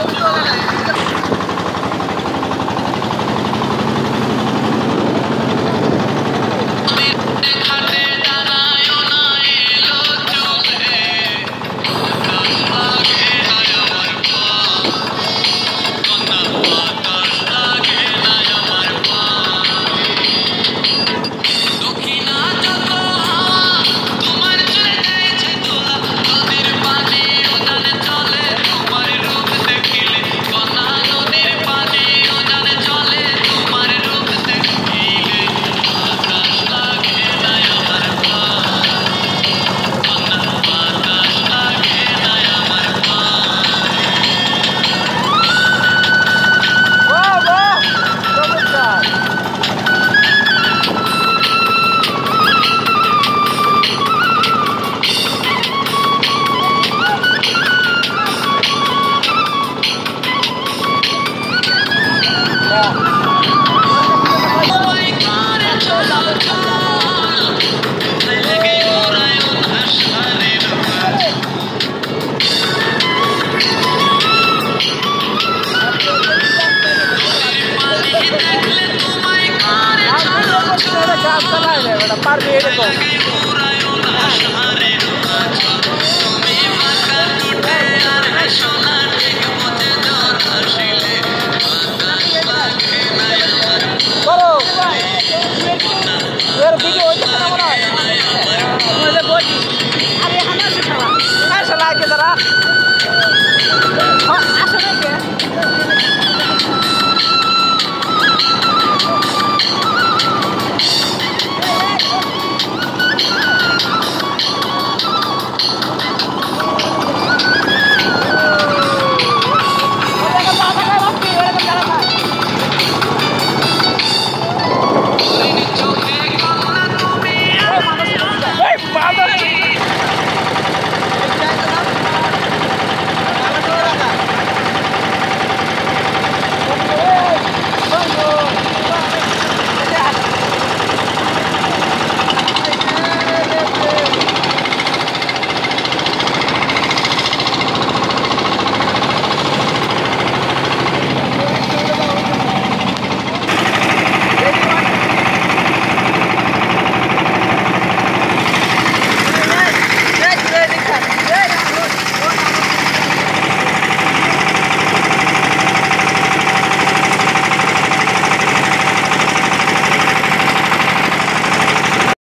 안녕. व्यापार दे है अरे हमें सिखा के जरा।